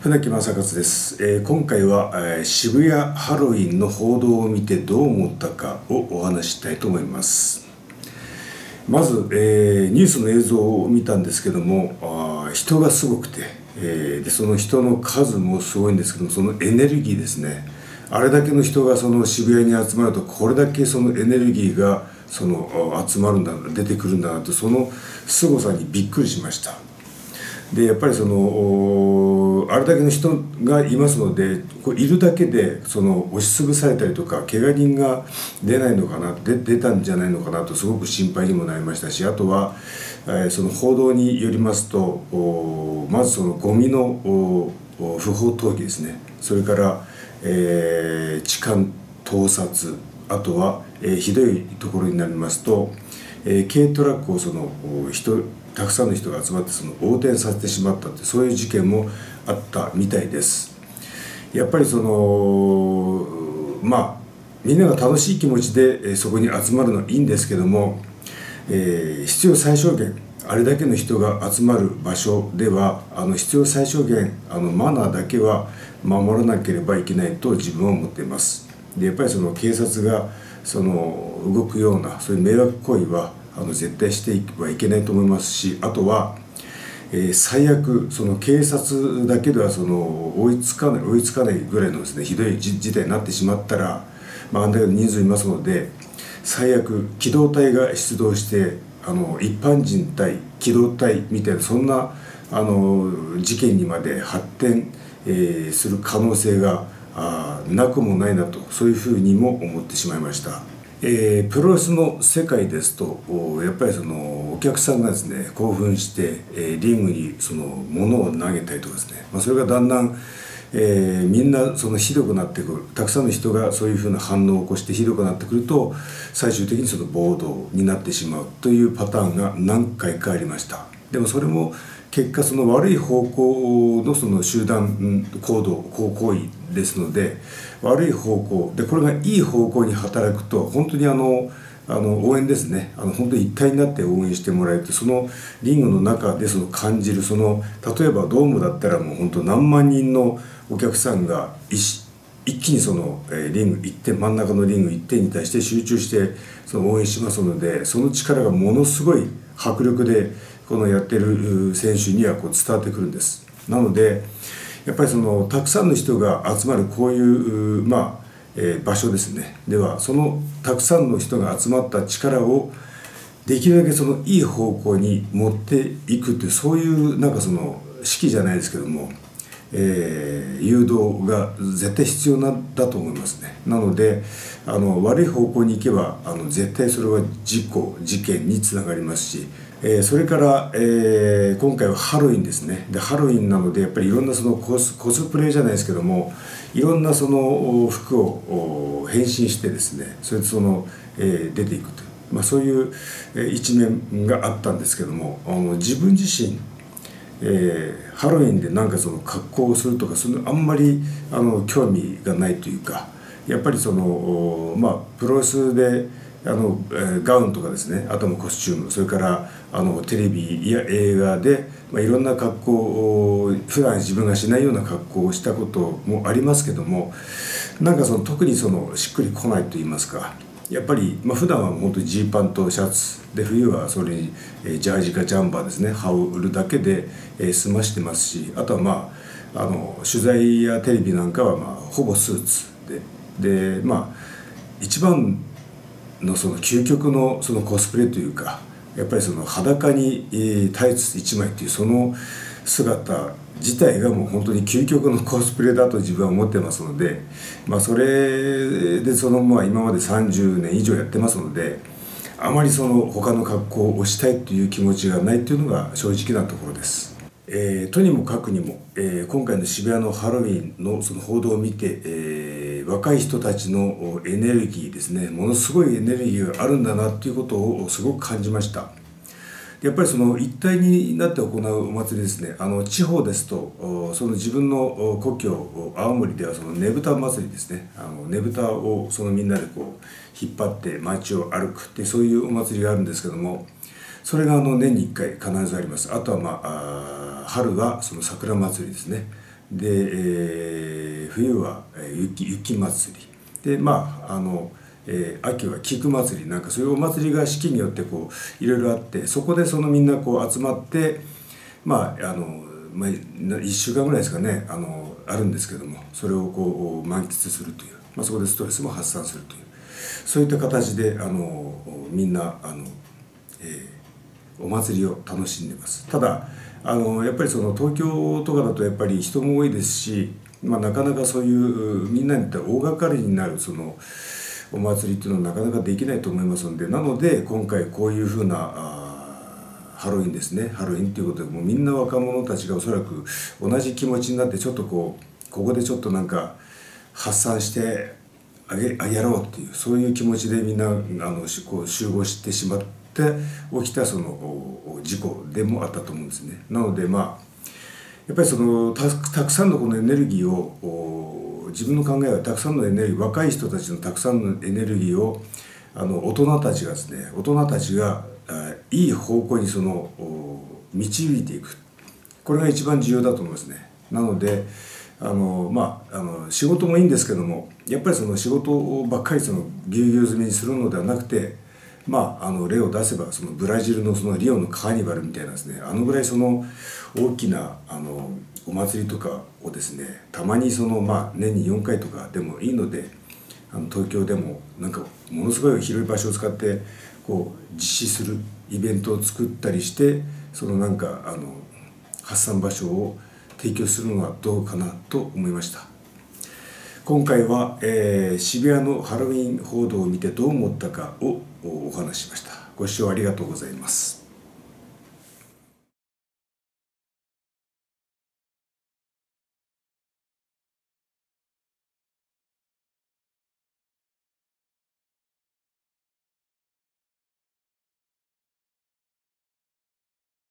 船木正勝です、えー、今回は、えー、渋谷ハロウィンの報道を見てどう思ったかをお話ししたいと思います。まず、えー、ニュースの映像を見たんですけどもあ人がすごくて、えでその人の数もすごいんですけどもそのエネルギーですね。あれだけの人がその渋谷に集まるとこれだけそのエネルギーがその集まるんだ出てくるんだなとその凄さにびっくりしました。でやっぱりそのあれだけの人がいますのでこういるだけでその押しつぶされたりとか怪我人が出ないのかなで出たんじゃないのかなとすごく心配にもなりましたしあとは、えー、その報道によりますとまずそのゴミの不法投棄ですね。それから、えー、痴漢盗撮あとは、えー、ひどいところになりますと、えー、軽トラックをその人たくさんの人が集まってその横転させてしまったってそういう事件もあったみたいです。やっぱりそのまあみんなが楽しい気持ちでえそこに集まるのはいいんですけども、えー、必要最小限あれだけの人が集まる場所ではあの必要最小限あのマナーだけは守らなければいけないと自分は思っています。でやっぱりその警察がその動くようなそういう迷惑行為はあの絶対してはいけないと思いますしあとは、えー、最悪その警察だけではその追いつかない追いつかないぐらいのですねひどい事態になってしまったら、まあ、あんだけの人数いますので最悪機動隊が出動してあの一般人対機動隊みたいなそんなあの事件にまで発展、えー、する可能性があなくもないなとそういうふうにも思ってしまいました。えー、プロレスの世界ですとやっぱりそのお客さんがですね興奮して、えー、リングにその物を投げたりとかですね、まあ、それがだんだん、えー、みんなそのひどくなってくるたくさんの人がそういうふうな反応を起こしてひどくなってくると最終的にその暴動になってしまうというパターンが何回かありましたでもそれも結果その悪い方向のその集団行動行為ですので悪い方向でこれがいい方向に働くと本当にあのあの応援ですね。あの本当に一体になって応援してもらえてそのリングの中でその感じるその例えばドームだったらもう本当何万人のお客さんが一一気にその、リング一点真ん中のリング一点に対して集中してその応援しますのでその力がものすごい迫力でこのやってる選手にはこう伝わってくるんです。なのでやっぱりそのたくさんの人が集まるこういうまあ、えー、場所ですね。ではそのたくさんの人が集まった力をできるだけそのいい方向に持っていくっていうそういうなんかその式じゃないですけども、えー、誘導が絶対必要なんだと思いますね。なのであの悪い方向に行けばあの絶対それは事故事件につながりますしえー、それから、えー、今回はハロウィンですね。でハロウィンなのでやっぱりいろんなそのコスコスプレじゃないですけどもいろんなその服を変身してですねそれでその、えー、出ていくという、まあ、そういう、一面があったんですけどもあの自分自身えー、ハロウィンでなんかその格好をするとかそのあんまりあの興味がないというかやっぱりそのまあプロレスであの、えー、ガウンとかですねあともコスチュームそれからあのテレビや映画で、まあ、いろんな格好を普段自分がしないような格好をしたこともありますけどもなんかその特にそのしっくりこないと言いますかやっぱり、まあ普段は本当にジーパンとシャツで冬はそれに、えー、ジャージかジャンバーですね羽織るだけで、えー、済ましてますしあとはまああの取材やテレビなんかは、まあ、ほぼスーツででまあ一番のその究極のそのコスプレというかやっぱりその裸にタイツ1枚っていうその姿自体がもう本当に究極の コスプレだと自分は思ってますので、まあ、それでそのまあ今まで30年以上やってますのであまりその他の格好をしたいという気持ちがないというのが正直なところです。えー、とにもかくにも、えー、今回の渋谷のハロウィンのその報道を見て、えー、若い人たちのエネルギーですねものすごいエネルギーがあるんだなっていうことをすごく感じました。やっぱりその一体になって行うお祭りですねあの地方ですとその自分の故郷青森ではそのねぶた祭りですねあのねぶたをそのみんなでこう引っ張って街を歩くってそういうお祭りがあるんですけどもそれがあの年に1回必ずあります。あとはまあ春はその桜祭りですね。で、えー、冬は雪雪祭り。でまああのえー、秋は菊祭り。なんかそういうお祭りが四季によってこういろいろあってそこでそのみんなこう集まってまああの、まあ、1週間ぐらいですかね。あのあるんですけどもそれをこう満喫するという、まあ、そこでストレスも発散するという。そういった形であのみんなあの、お祭りを楽しんでます。ただあのやっぱりその東京とかだとやっぱり人も多いですし、まあ、なかなかそういうみんなにとって大掛かりになるそのお祭りっていうのはなかなかできないと思いますのでなので今回こういうふうなハロウィンですね。ハロウィンっていうことでもうみんな若者たちがおそらく同じ気持ちになってちょっとこうここでちょっとなんか発散してあげあやろうっていうそういう気持ちでみんなあのこう集合してしまってって起きたその事故でもあったと思うんですね。なのでまあやっぱりそのたくさんのこのエネルギーを自分の考えはたくさんのエネルギー若い人たちのたくさんのエネルギーをあの大人たちがですね大人たちがいい方向にその導いていくこれが一番重要だと思いますね。なのであのまああの仕事もいいんですけどもやっぱりその仕事ばっかりそのぎゅうぎゅう詰めにするのではなくてまああの例を出せばそのブラジルのそのリオのカーニバルみたいなですねあのぐらいその大きなあのお祭りとかをですねたまにそのまあ年に4回とかでもいいのであの東京でもなんかものすごい広い場所を使ってこう実施するイベントを作ったりしてそのなんかあの発散場所を提供するのはどうかなと思いました。今回は、えー、渋谷のハロウィン報道を見てどう思ったかをお話ししました。ご視聴ありがとうございます。